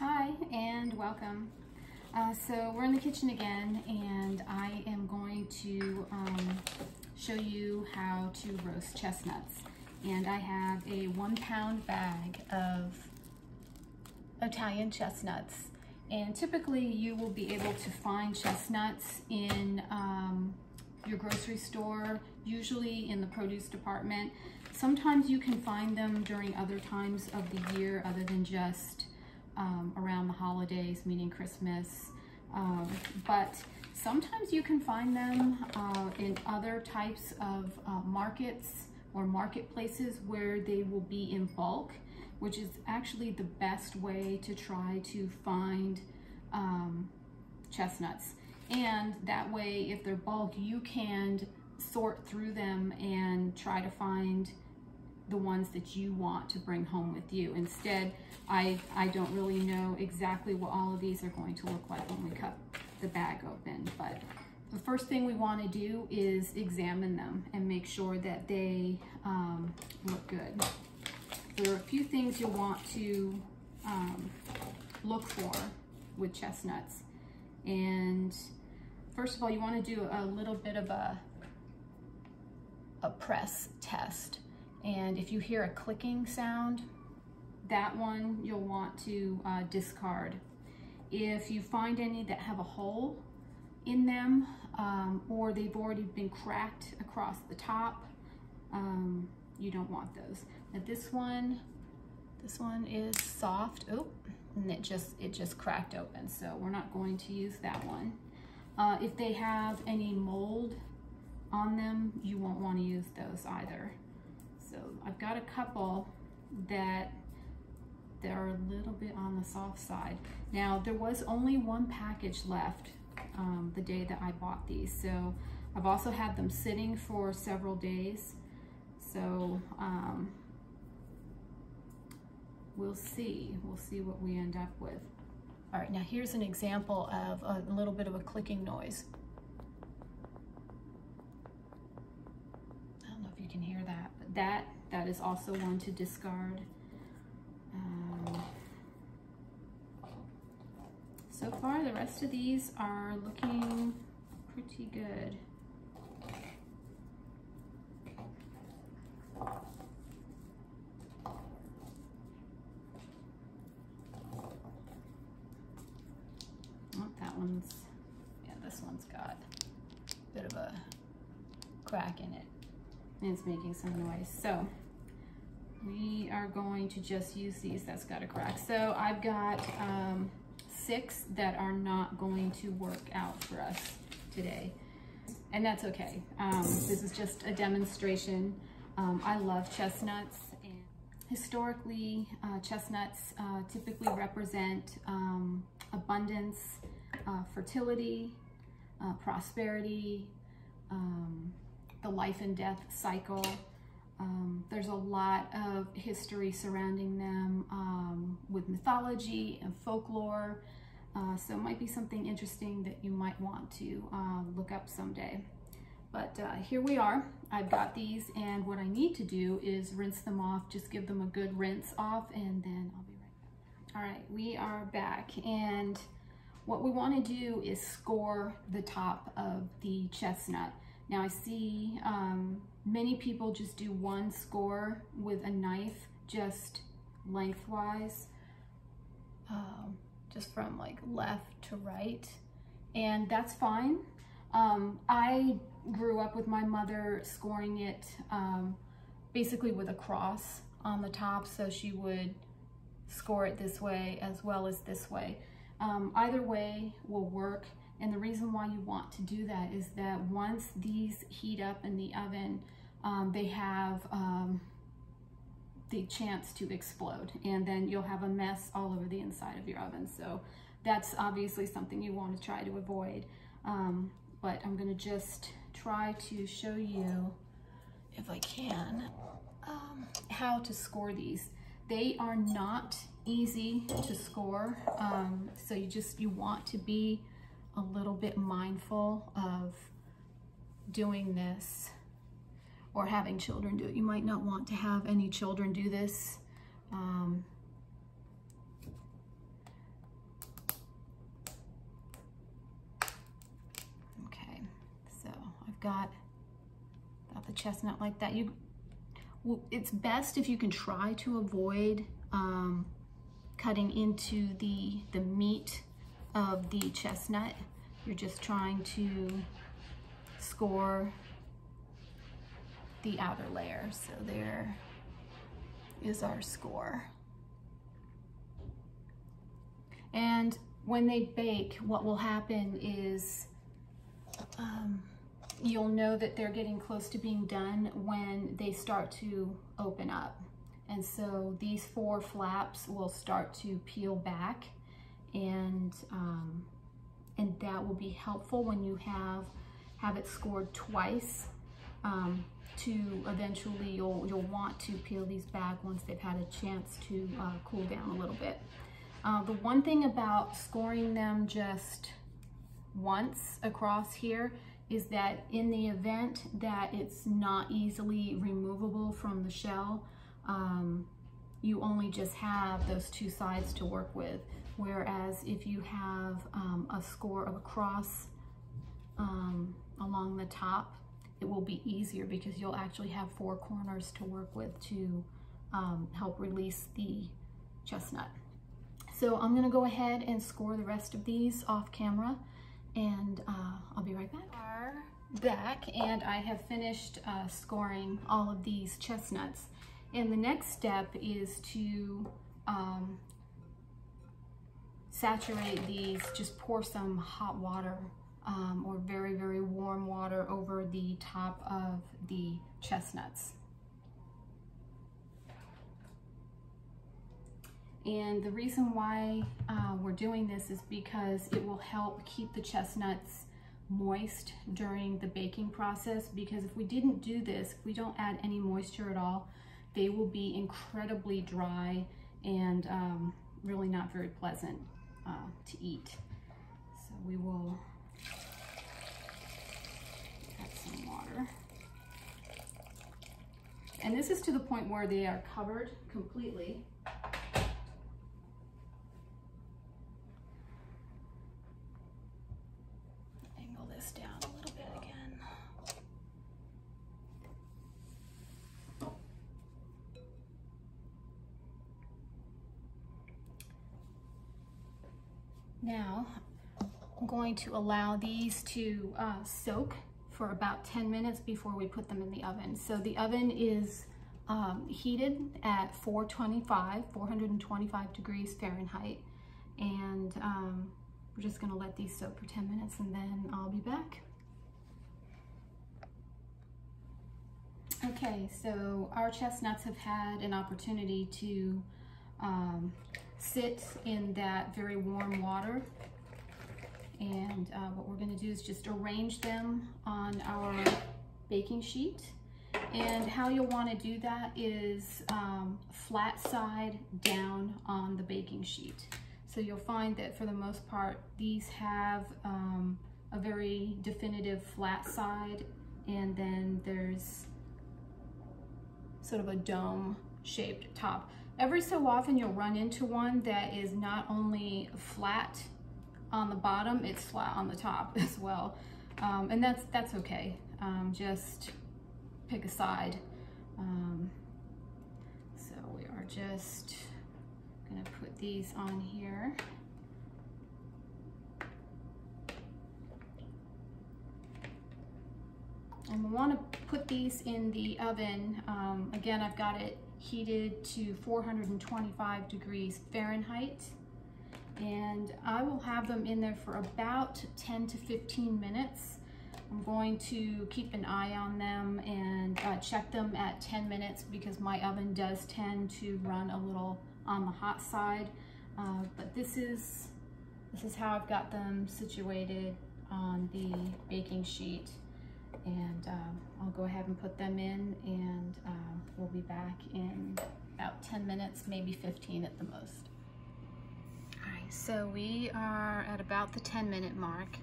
Hi and welcome. Uh, so we're in the kitchen again and I am going to um, show you how to roast chestnuts. And I have a one pound bag of Italian chestnuts. And typically you will be able to find chestnuts in um, your grocery store, usually in the produce department. Sometimes you can find them during other times of the year other than just um, around the holidays, meaning Christmas. Um, but sometimes you can find them uh, in other types of uh, markets or marketplaces where they will be in bulk, which is actually the best way to try to find um, chestnuts. And that way, if they're bulk, you can sort through them and try to find the ones that you want to bring home with you. Instead, I, I don't really know exactly what all of these are going to look like when we cut the bag open, but the first thing we want to do is examine them and make sure that they um, look good. There are a few things you'll want to um, look for with chestnuts. And first of all, you want to do a little bit of a, a press test. And if you hear a clicking sound, that one you'll want to uh, discard. If you find any that have a hole in them um, or they've already been cracked across the top, um, you don't want those. Now this one, this one is soft, oh, and it just, it just cracked open. So we're not going to use that one. Uh, if they have any mold on them, you won't want to use those either. So I've got a couple that that are a little bit on the soft side. Now there was only one package left um, the day that I bought these. So I've also had them sitting for several days. So um, we'll see, we'll see what we end up with. All right, now here's an example of a little bit of a clicking noise. That. That, is also one to discard. Um, so far, the rest of these are looking pretty good. Oh, that one's, yeah, this one's got a bit of a crack in it and it's making some noise. So we are going to just use these that's got a crack. So I've got um, six that are not going to work out for us today. And that's okay. Um, this is just a demonstration. Um, I love chestnuts. And historically, uh, chestnuts uh, typically represent um, abundance, uh, fertility, uh, prosperity, um, the life and death cycle. Um, there's a lot of history surrounding them um, with mythology and folklore. Uh, so it might be something interesting that you might want to uh, look up someday. But uh, here we are. I've got these and what I need to do is rinse them off, just give them a good rinse off and then I'll be right back. All right, we are back and what we want to do is score the top of the chestnut. Now I see um, many people just do one score with a knife just lengthwise, um, just from like left to right. And that's fine. Um, I grew up with my mother scoring it um, basically with a cross on the top. So she would score it this way as well as this way. Um, either way will work. And the reason why you want to do that is that once these heat up in the oven, um, they have um, the chance to explode and then you'll have a mess all over the inside of your oven. So that's obviously something you want to try to avoid. Um, but I'm gonna just try to show you, if I can, um, how to score these. They are not easy to score. Um, so you just, you want to be a little bit mindful of doing this or having children do it. You might not want to have any children do this. Um, okay, so I've got, got the chestnut like that. You, well, It's best if you can try to avoid um, cutting into the, the meat of the chestnut. You're just trying to score the outer layer. So there is our score. And when they bake, what will happen is um, you'll know that they're getting close to being done when they start to open up. And so these four flaps will start to peel back and um, and that will be helpful when you have have it scored twice um, to eventually you'll you'll want to peel these back once they've had a chance to uh, cool down a little bit. Uh, the one thing about scoring them just once across here is that in the event that it's not easily removable from the shell, um, you only just have those two sides to work with. Whereas if you have um, a score of a cross um, along the top, it will be easier because you'll actually have four corners to work with to um, help release the chestnut. So I'm gonna go ahead and score the rest of these off camera and uh, I'll be right back. Back and I have finished uh, scoring all of these chestnuts. And the next step is to um, saturate these, just pour some hot water um, or very, very warm water over the top of the chestnuts. And the reason why uh, we're doing this is because it will help keep the chestnuts moist during the baking process because if we didn't do this, if we don't add any moisture at all, they will be incredibly dry and um, really not very pleasant uh, to eat. So we will add some water. And this is to the point where they are covered completely Now, I'm going to allow these to uh, soak for about 10 minutes before we put them in the oven. So the oven is um, heated at 425, 425 degrees Fahrenheit. And um, we're just gonna let these soak for 10 minutes and then I'll be back. Okay, so our chestnuts have had an opportunity to um, sit in that very warm water. And uh, what we're gonna do is just arrange them on our baking sheet. And how you'll wanna do that is um, flat side down on the baking sheet. So you'll find that for the most part, these have um, a very definitive flat side and then there's sort of a dome shaped top. Every so often you'll run into one that is not only flat on the bottom, it's flat on the top as well. Um, and that's, that's okay. Um, just pick a side. Um, so we are just gonna put these on here. And we wanna put these in the oven. Um, again, I've got it heated to 425 degrees Fahrenheit. And I will have them in there for about 10 to 15 minutes. I'm going to keep an eye on them and uh, check them at 10 minutes because my oven does tend to run a little on the hot side. Uh, but this is, this is how I've got them situated on the baking sheet and um, I'll go ahead and put them in and uh, we'll be back in about 10 minutes, maybe 15 at the most. So we are at about the 10 minute mark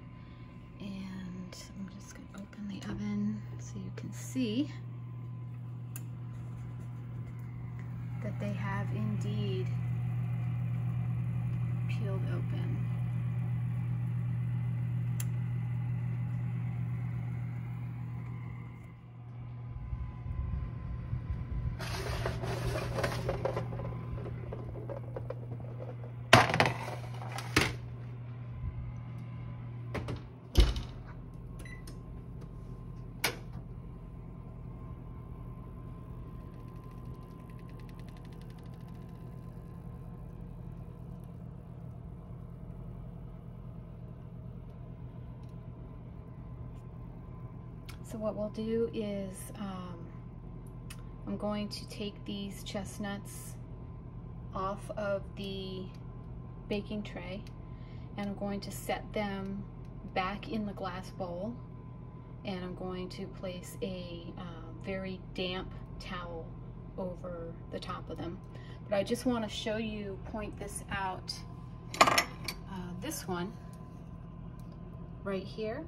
and I'm just gonna open the oven so you can see that they have indeed peeled open. So what we'll do is um, I'm going to take these chestnuts off of the baking tray and I'm going to set them back in the glass bowl and I'm going to place a uh, very damp towel over the top of them. But I just want to show you, point this out, uh, this one right here.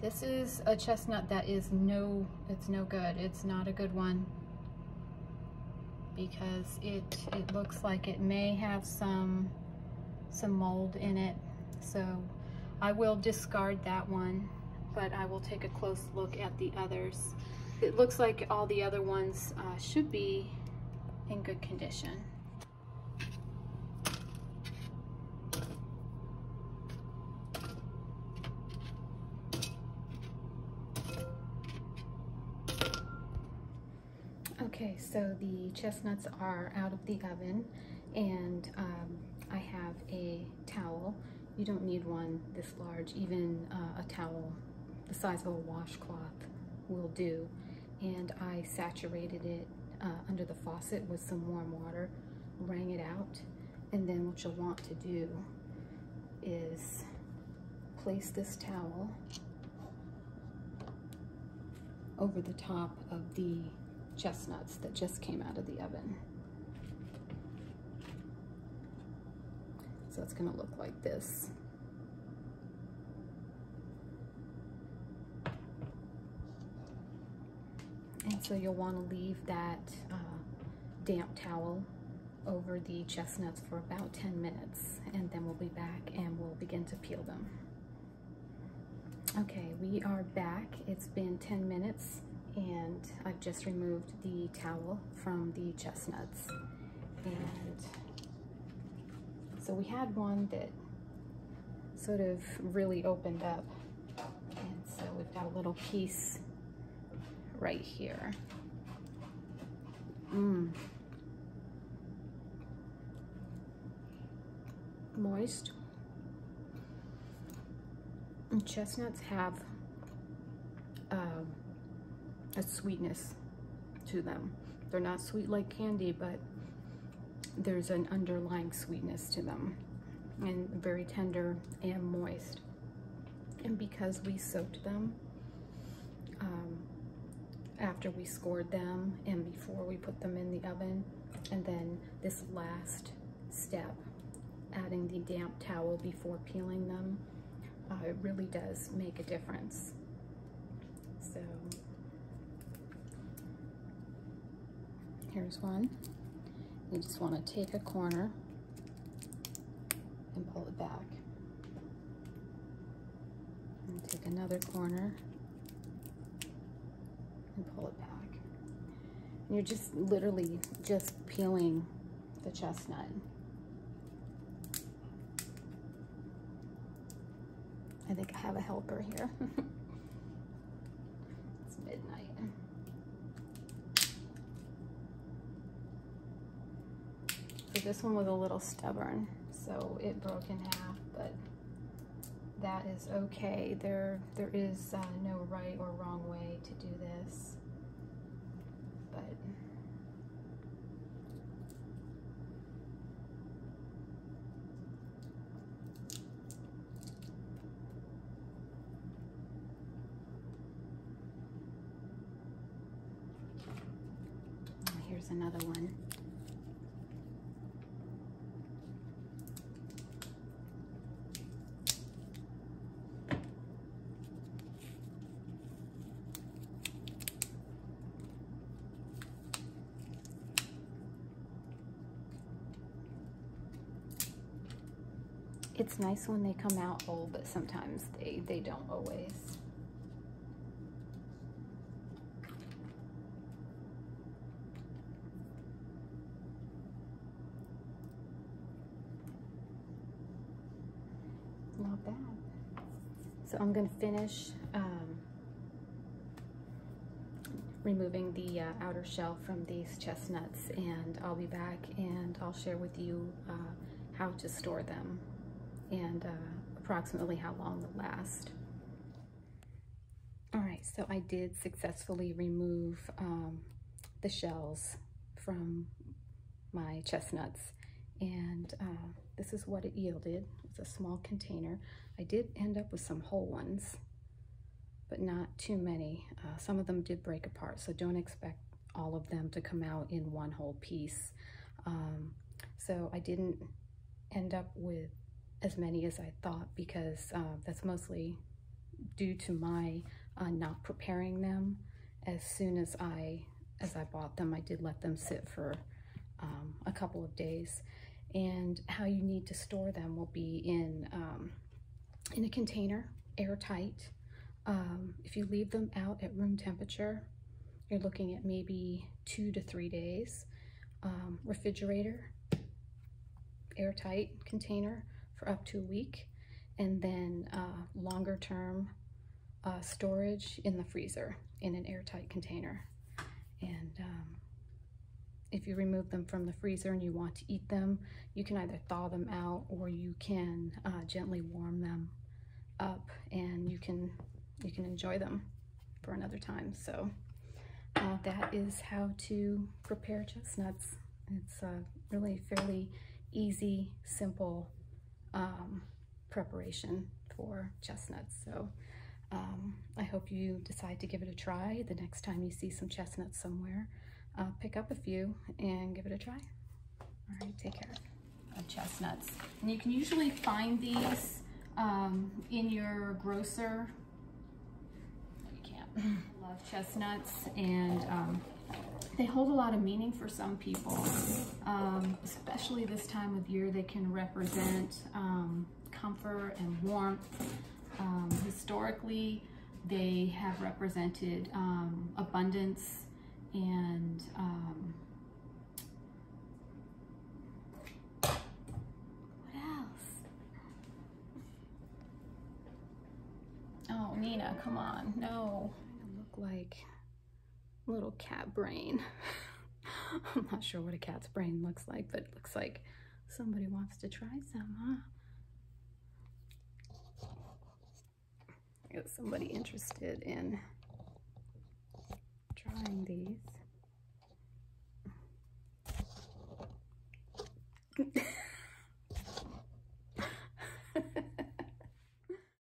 This is a chestnut that is no, it's no good. It's not a good one because it, it looks like it may have some, some mold in it. So I will discard that one, but I will take a close look at the others. It looks like all the other ones uh, should be in good condition. Okay, so the chestnuts are out of the oven and um, I have a towel. You don't need one this large, even uh, a towel the size of a washcloth will do. And I saturated it uh, under the faucet with some warm water, wrang it out, and then what you'll want to do is place this towel over the top of the chestnuts that just came out of the oven. So it's gonna look like this. And so you'll wanna leave that uh, damp towel over the chestnuts for about 10 minutes and then we'll be back and we'll begin to peel them. Okay, we are back. It's been 10 minutes and I've just removed the towel from the chestnuts. And so we had one that sort of really opened up. And so we've got a little piece right here. Mmm. Moist. And chestnuts have um, a sweetness to them. They're not sweet like candy, but there's an underlying sweetness to them and very tender and moist. And because we soaked them um, after we scored them and before we put them in the oven, and then this last step, adding the damp towel before peeling them, uh, it really does make a difference. So Here's one. You just want to take a corner and pull it back. And take another corner and pull it back. And you're just literally just peeling the chestnut. I think I have a helper here. this one was a little stubborn, so it broke in half, but that is okay. There, there is uh, no right or wrong way to do this, but here's another one. It's nice when they come out whole, but sometimes they, they don't always. Not bad. So I'm gonna finish um, removing the uh, outer shell from these chestnuts and I'll be back and I'll share with you uh, how to store them and uh, approximately how long they'll last. All right, so I did successfully remove um, the shells from my chestnuts and uh, this is what it yielded. It's a small container. I did end up with some whole ones, but not too many. Uh, some of them did break apart, so don't expect all of them to come out in one whole piece. Um, so I didn't end up with as many as I thought because uh, that's mostly due to my uh, not preparing them. As soon as I as I bought them. I did let them sit for um, a couple of days. And how you need to store them will be in um, in a container airtight. Um, if you leave them out at room temperature you're looking at maybe two to three days. Um, refrigerator airtight container for up to a week and then uh, longer term uh, storage in the freezer in an airtight container. And um, if you remove them from the freezer and you want to eat them, you can either thaw them out or you can uh, gently warm them up and you can you can enjoy them for another time. So uh, that is how to prepare chestnuts. It's a really fairly easy, simple um, preparation for chestnuts. So um, I hope you decide to give it a try the next time you see some chestnuts somewhere. Uh, pick up a few and give it a try. All right, take care of chestnuts. And you can usually find these um, in your grocer. You can't. love chestnuts and um, they hold a lot of meaning for some people, um, especially this time of year. They can represent um, comfort and warmth. Um, historically, they have represented um, abundance and um, what else? Oh, Nina, come on, no. Look like little cat brain. I'm not sure what a cat's brain looks like, but it looks like somebody wants to try some, huh? Got somebody interested in trying these.